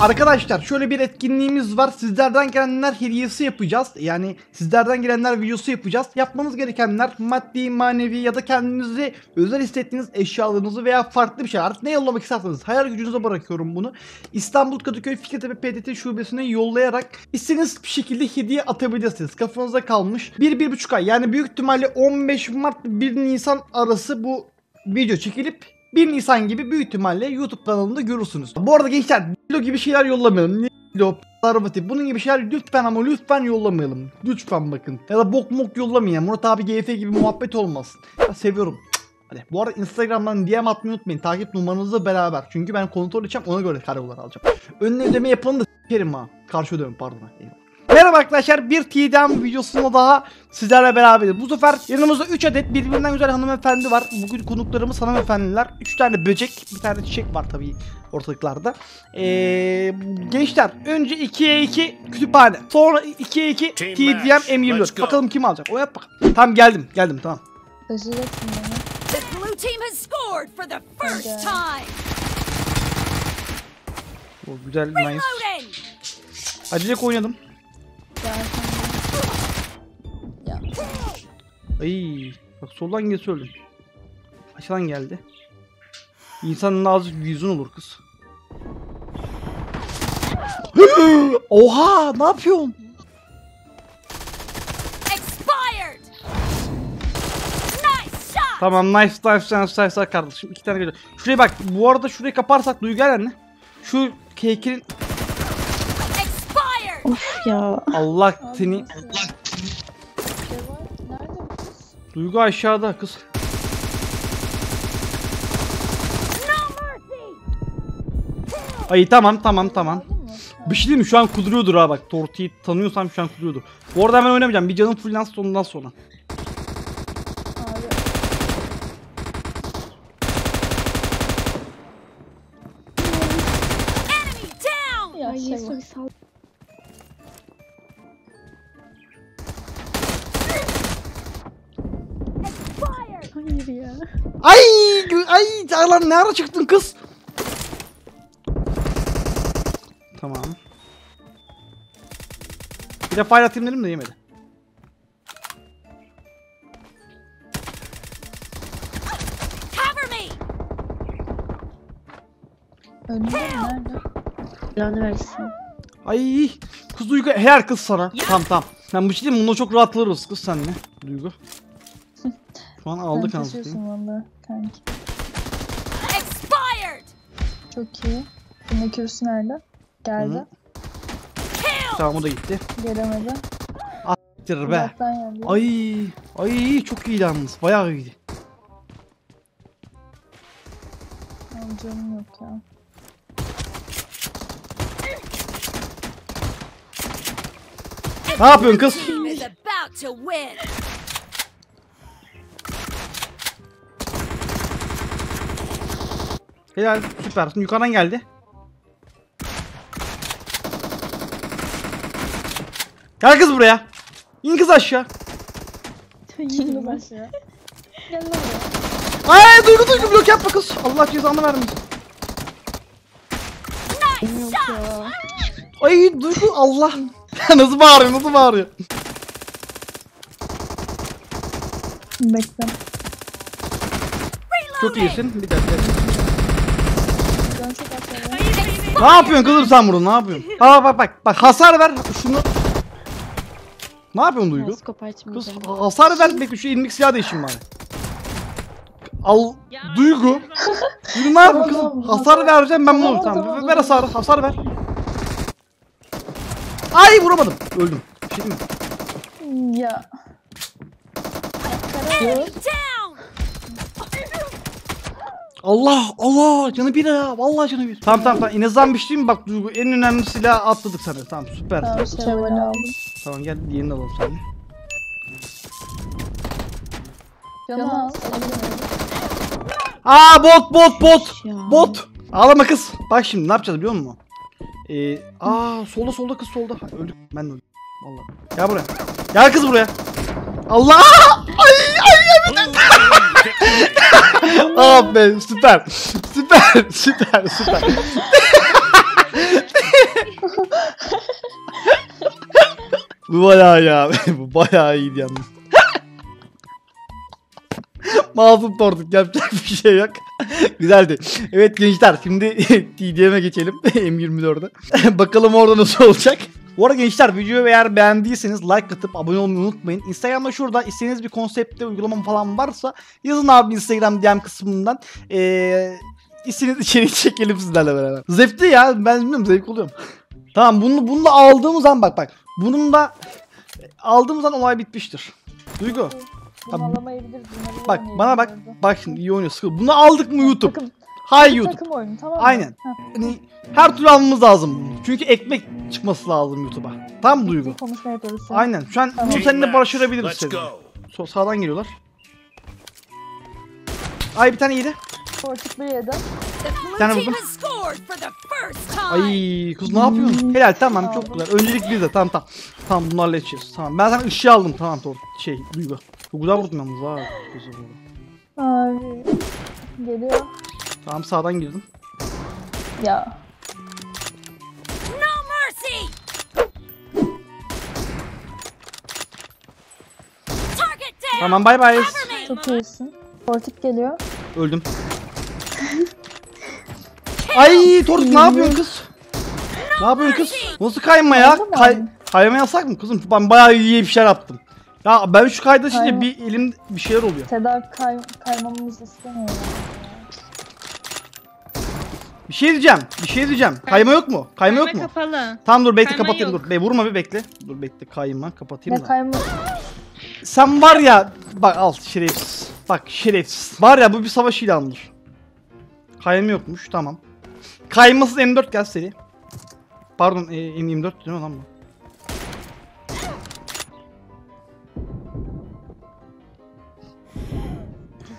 Arkadaşlar şöyle bir etkinliğimiz var. Sizlerden gelenler hediyesi yapacağız. Yani sizlerden gelenler videosu yapacağız. Yapmanız gerekenler maddi, manevi ya da kendinizi özel hissettiğiniz eşyalarınızı veya farklı bir şey artık ne yollamak isterseniz hayal gücünüze bırakıyorum bunu. İstanbul Kadıköy Fikirtepe PTT şubesine yollayarak istediğiniz bir şekilde hediye atabilirsiniz. Kafanıza kalmış. 1-1,5 ay yani büyük ihtimalle 15 Mart 1 Nisan arası bu video çekilip 1 Nisan gibi büyük ihtimalle YouTube kanalında görürsünüz. Bu arada gençler Dilo gibi şeyler yollamayalım. Ne Dilo, Arvati bunun gibi şeyler lütfen ama lütfen yollamayalım. Lütfen bakın. Ya da bok mok yollamayın. Murat abi GF gibi muhabbet olmasın. Ben seviyorum. Hadi. Bu arada Instagram'dan DM atmayı unutmayın. Takip numaranızla beraber. Çünkü ben kontrol edeceğim ona göre kargolar alacağım. Önüne ödeme yapalım da s**erim ha. Karşı ödeme pardon. Eyvallah. Merhaba arkadaşlar bir TDM videosunda daha sizlerle beraberiz. Bu sefer yanımızda 3 adet birbirinden güzel hanımefendi var. Bugün konuklarımız hanımefendiler. 3 tane böcek, bir tane çiçek var tabii ortalıklarda. Ee, gençler önce 2'ye 2 kütüphane. Sonra 2'ye 2 Team TDM match. M24. Let's go. Bakalım kim alacak. O yap bakalım. Tamam geldim geldim tamam. Time. O güzel nice. Acıcık oynadım. Ya. Ay, bak soldan gelse öldüm. Aşağıdan geldi. İnsanın azıcık yüzün olur kız. Oha, ne yapıyorsun? Expired. Nice shot. Tamam, nice, nice, nice, nice, kardeşim. İki tane geliyor. Şuraya bak, bu arada şurayı kaparsak Duygu gel anne. Şu keykin. Of ya. Allah seni. şey var. Nerede bu kız? Duygu aşağıda kız. No mercy. Ay tamam, tamam, tamam. Bir şey diyeyim mi? Şu an kuduruyordur ha bak. Torti'yi tanıyorsam şu an kuduruyordur. Bu arada hemen oynamayacağım. Bir canım fullansın ondan sonra. Ya şey Ay ay Çağlan ne ara çıktın kız? Tamam. Bir de fire atayım dedim de yemedi. Cover me. Önünde mi? Nerede? Belanı versin. Ay kız Duygu her kız sana. Tamam tamam. Ben bir şey diyeyim? Bununla çok rahatlarız kız seninle. Duygu. Şu an aldık Sen anasını. taşıyorsun valla kanki. Expired. Çok iyi. Yine kürsü nerede? Geldi. Hı. Tamam o da gitti. Gelemedi. Bitir be. Ay ay çok iyiydi yalnız. Bayağı iyiydi. Ay, canım yok ya. Ne yapıyorsun kız? Helal süpersin. Yukarıdan geldi. Gel kız buraya. İn kız aşağı. Şimdi başlıyor. Gel lan buraya. Ay duygu duygu blok yapma kız. Allah cezanı vermesin. Ay duygu Allah. nasıl bağırıyor nasıl bağırıyor. Bekle. Çok iyisin. Bir dakika. Ne yapıyorsun kızım sen burada ne yapıyorsun? Aa bak bak bak hasar ver şunu. Ne yapıyorsun duygu? Skop Kız açmayacağım. ha- hasar ver bekle şu ilmik silah değişim bari. Al duygu. Duygu ne yapıyorsun kızım? Hasar vereceğim ben bunu. Tamam, ver hasar hasar ver. Ay vuramadım. Öldüm. Bir şey değil mi? Ya. Enemy down. Allah Allah canı bir ya. Vallahi canı bir. Tamam tamam tamam. En azından bir şey diyeyim mi? Bak Duygu en önemli silahı atladık sana. Tamam süper. Tamam Tamam, şevali aldım. tamam gel diğerini alalım sana. Canı al. Aa bot bot bot. Ya. Bot. Ağlama kız. Bak şimdi ne yapacağız biliyor musun? Ee, aa solda solda kız solda. Ha, Öldük. Ben de öldüm. Vallahi. Gel buraya. Gel kız buraya. Allah! Ay ay evet. evet. ah be süper. Süper süper süper. Bu bayağı ya. Bu bayağı iyiydi yalnız. Masum torduk yapacak bir şey yok. Güzeldi. Evet gençler şimdi TDM'e geçelim M24'e. Bakalım orada nasıl olacak. Bu arada gençler videoyu eğer beğendiyseniz like atıp abone olmayı unutmayın. Instagram'da şurada istediğiniz bir konseptte uygulama falan varsa yazın abi Instagram DM kısmından. Eee istediğiniz içeriği çekelim sizlerle beraber. Zevkli ya ben bilmiyorum zevk oluyorum. tamam bunu, bunu da aldığımız an bak bak. Bunun da aldığımız an olay bitmiştir. Duygu. Bunu iyi Bak bana bak. Bak şimdi iyi oynuyor. Sıkıl. Bunu aldık mı YouTube? Hay YouTube. takım oyunu tamam mı? Aynen. Hani her türlü almamız lazım. Çünkü ekmek çıkması lazım YouTube'a. Tam Duygu? bir konuşma yapıyoruz. şimdi. Aynen. Şu an Tamam. bu seninle seninle. go. So, sağdan geliyorlar. Ay bir tane yedi. Portik bir yedi. Tane vurdum. Ay kız ne yapıyorsun? Helal tamam çok güzel. Öncelik bizde tamam tamam. Tamam bunu halledeceğiz. Tamam ben sana ışığı aldım tamam doğru. Şey Duygu. Çok güzel vurdum yalnız ha. Abi. Geliyor. Tamam sağdan girdim. Ya. No mercy. Tamam bay bay. Cover me. Çok iyisin. Portik geliyor. Öldüm. Ay Toruk ne yapıyorsun kız? Ne yapıyorsun kız? Nasıl kayma ya? Kay kayma yasak mı kızım? Ben bayağı iyi bir şeyler yaptım. Ya ben şu kayda şimdi bir elim bir şeyler oluyor. Tedavi kay kaymamızı istemiyor. Bir şey diyeceğim. Bir şey diyeceğim. Kayma yok mu? Kayma yok mu? kapalı. Tamam dur bekle Kayma kapatayım yok. dur. Be vurma bir bekle. Dur bekle kayma kapatayım Ne da. kayma? Sen var ya bak al şerefsiz. Bak şerefsiz. Var ya bu bir savaş ilanıdır. Kayma yokmuş tamam. Kaymasız M4 gel seri. Pardon e, M24 değil mi lan bu?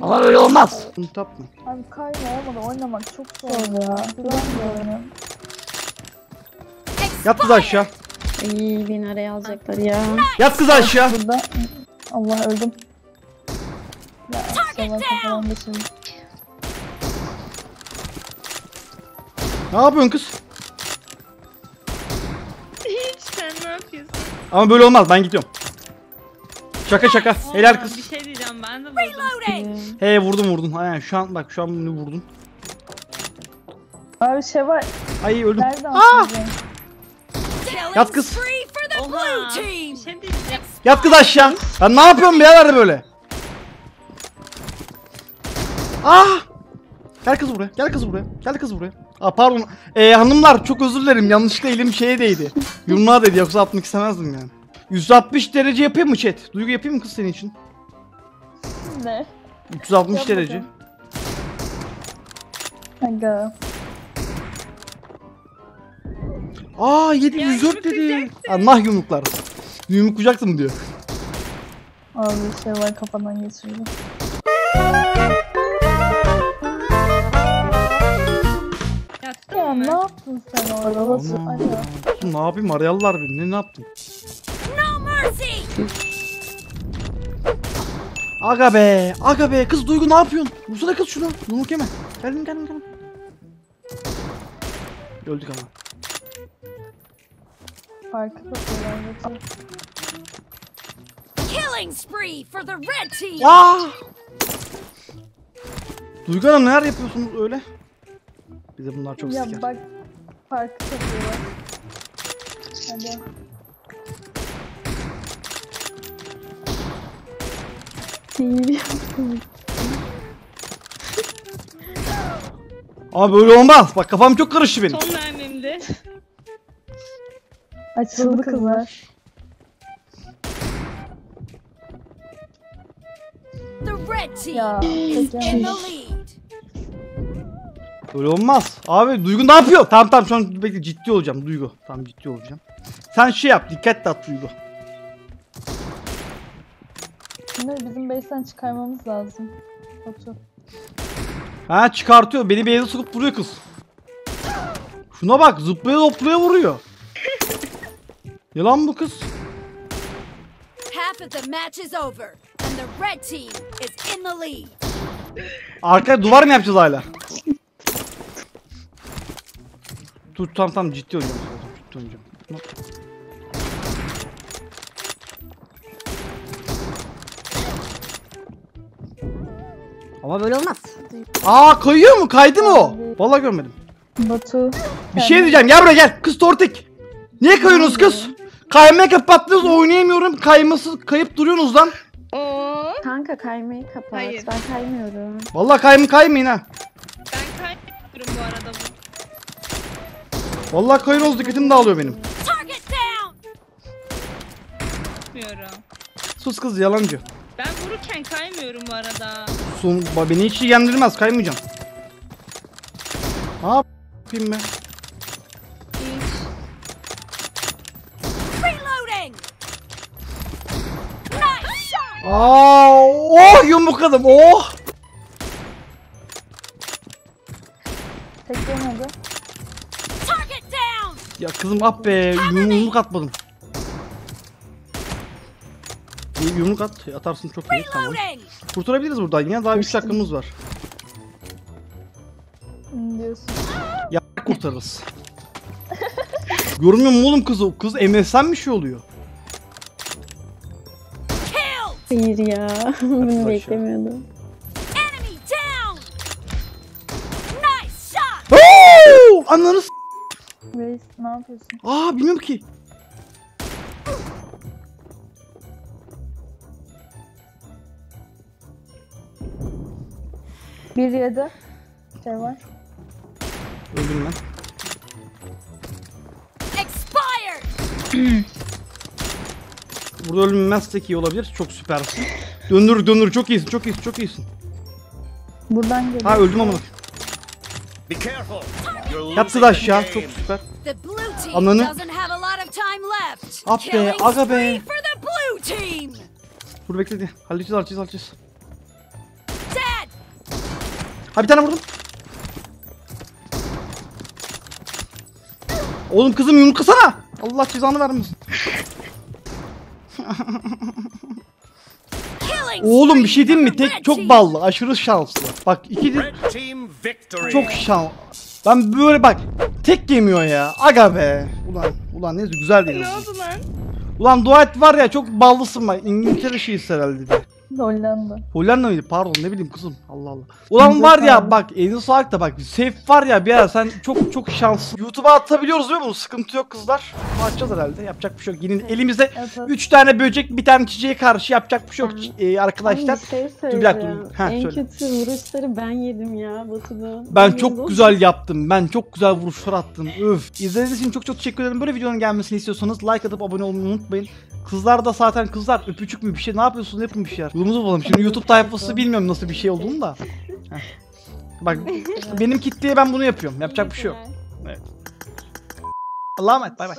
Ama öyle olmaz. Bunu tapma. Abi kayma olmadı oynamak çok zor ya. Yat kız aşağı. İyi beni araya alacaklar ya. Yat kız aşağı. Burada Allah öldüm. Ya kafadan geçirdim. Ne yapıyorsun kız? Hiç sen ne yapıyorsun? Ama böyle olmaz ben gidiyorum. Şaka şaka. Helal Bir kız. şey diyeceğim ben de vurdum. Reloading. He vurdum vurdum. Aynen şu an bak şu an bunu vurdun. Abi şey var. Ay öldüm. Nereden Aa! Yat kız. spree for the blue Oha. team. Bir şey diyeceğim. Yat kız aşağı. Ben ne yapıyorum birader böyle? Ah! Gel kız buraya. Gel kız buraya. Gel kız buraya. Aa pardon. Ee, hanımlar çok özür dilerim. Yanlışlıkla elim şeye değdi. Yumruğa değdi yoksa atmak istemezdim yani. 160 derece yapayım mı chat? Duygu yapayım mı kız senin için? Ne? 360 Yap derece. bakalım. Aga. Aa 7 Ya 104 dedi. yumruklayacaksın. Allah yumruklar. Yumruklayacaktım diyor. Abi şey var kafadan geçirdim. Yattın mı? ne yaptın sen orada? Nasıl? Aman, Aga. Ne yapayım arayalılar beni. Ne, ne yaptım? Aga be, aga be. Kız Duygu ne yapıyorsun? Vursana kız şunu. Yumruk yeme. Geldim geldim geldim. Öldük ama. Farkı kapıyorlar. yoksa- Killing spree for the red team. Ya! Duygu Hanım neler yapıyorsunuz öyle? Bize bunlar çok Ya siker. bak farkı kapıyorlar. Hadi. İyi. Ama böyle olmaz. Bak kafam çok karıştı benim. Son mermimdi. Açıldı kızlar. Ya. Böyle olmaz. Abi Duygu ne yapıyor? Tamam tamam şu an bekle ciddi olacağım Duygu. Tamam ciddi olacağım. Sen şey yap dikkat at Duygu. Şimdi bizim base'den çıkarmamız lazım. Batu. Ha çıkartıyor. Beni beyze sokup vuruyor kız. Şuna bak zıplaya zıplaya vuruyor. Yalan bu kız. Arkaya duvar mı yapacağız hala? Dur tamam tamam ciddi olacağım. Ciddi olacağım. Ama böyle olmaz. Aa kayıyor mu? Kaydı mı o? Vallahi görmedim. Batu. Bir şey diyeceğim. Gel buraya gel. Kız tortik. Niye kayıyorsunuz kız? Kaymaya kapattınız oynayamıyorum. Kayması kayıp duruyorsunuz lan. Kanka kaymayı kapat. Hayır. Ben kaymıyorum. Vallahi kaymı kaymayın ha. Ben kaybediyorum bu arada bu. Vallahi kayıyorsunuz dikkatim dağılıyor benim. Sus kız yalancı. Ben vururken kaymıyorum bu arada. Son, beni hiç ilgilendirmez kaymayacağım. Ne yapayım ben? Aa, oh yumrukladım oh. Tek yemedi. Target down! Ya kızım ah be yum- yumruk atmadım. Bir Yumruk at atarsın çok iyi tamam. Kurtarabiliriz buradan ya daha 3 dakikamız var. Diyorsun. Ya kurtarırız. Görmüyor musun oğlum kızı? Kız MS'den bir şey oluyor. Hayır ya. Bunu beklemiyordum. Enemy down! Nice shot! Oo! Ananı s- Reis ne yapıyorsun? Aa bilmiyorum ki. Bir yedi. Şey var. Öldüm ben. Expired! Burada ölmez tek iyi olabilir. Çok süpersin. Döndür döndür çok iyisin çok iyisin çok iyisin. Buradan geliyor. Ha öldüm ama. Be careful. Losing da aşağı çok süper. Ananı- doesn't have a lot of time left. Ah be, aga be. Dur bekle. Halledeceğiz halledeceğiz halledeceğiz. Ha bir tane vurdum. Oğlum kızım yumruklasana. Allah cezanı vermesin. Oğlum bir şey diyeyim mi? Tek çok ballı. Aşırı şanslı. Bak iki de çok şans. Ben böyle bak tek yemiyor ya. Aga be. Ulan ulan neyse güzel değil. Ne oldu lan? Ulan dua et var ya çok ballısın bak. İngiltere şeysi herhalde de. Hollanda. Hollanda mıydı? Pardon ne bileyim kızım. Allah Allah. Ulan var ya bak elini sağlık da bak. Safe var ya bir ara sen çok çok şanslı. YouTube'a atabiliyoruz değil mi bunu? Sıkıntı yok kızlar. Bunu Atacağız herhalde. Yapacak bir şey yok. Yine elimizde Evet, evet. 3 tane böcek bir tane çiçeğe karşı yapacak bir şey yok ee, arkadaşlar. Bir şey Dur bir dakika, söyleyeceğim. dur. Ha, en söyle. kötü vuruşları ben yedim ya Batu'da. Ben çok güzel yaptım. Ben çok güzel vuruşlar attım. Öf. İzlediğiniz için çok çok teşekkür ederim. Böyle videonun gelmesini istiyorsanız like atıp abone olmayı unutmayın. Kızlar da zaten kızlar öpücük mü bir şey ne yapıyorsunuz yapın bir şeyler. Yolumuzu bulalım. Şimdi YouTube tayfası bilmiyorum nasıl bir şey olduğunu da. Bak benim kitleye ben bunu yapıyorum. Yapacak bir şey yok. Allah'a emanet. Bay bay.